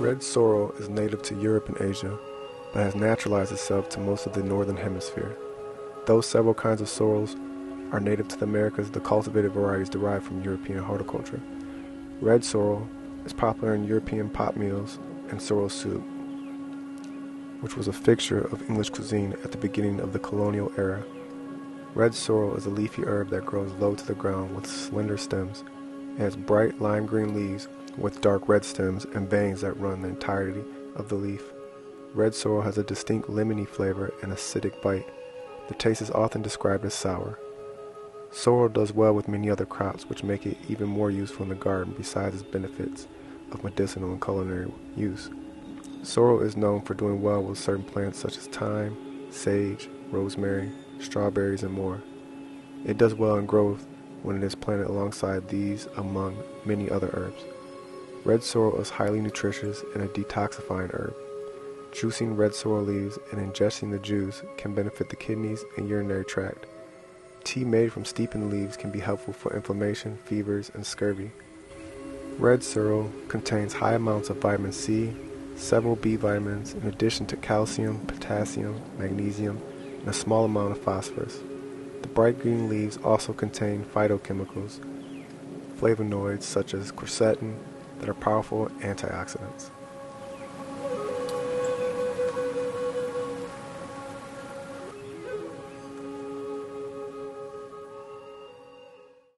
Red sorrel is native to Europe and Asia, but has naturalized itself to most of the northern hemisphere. Though several kinds of sorrels are native to the Americas, the cultivated varieties derive from European horticulture. Red sorrel is popular in European pot meals and sorrel soup, which was a fixture of English cuisine at the beginning of the colonial era. Red sorrel is a leafy herb that grows low to the ground with slender stems. Has bright lime green leaves with dark red stems and veins that run the entirety of the leaf. Red sorrel has a distinct lemony flavor and acidic bite. The taste is often described as sour. Sorrel does well with many other crops, which make it even more useful in the garden besides its benefits of medicinal and culinary use. Sorrel is known for doing well with certain plants such as thyme, sage, rosemary, strawberries, and more. It does well in growth when it is planted alongside these among many other herbs. Red sorrel is highly nutritious and a detoxifying herb. Juicing red sorrel leaves and ingesting the juice can benefit the kidneys and urinary tract. Tea made from steeping leaves can be helpful for inflammation, fevers, and scurvy. Red sorrel contains high amounts of vitamin C, several B vitamins, in addition to calcium, potassium, magnesium, and a small amount of phosphorus. Bright green leaves also contain phytochemicals, flavonoids such as quercetin, that are powerful antioxidants.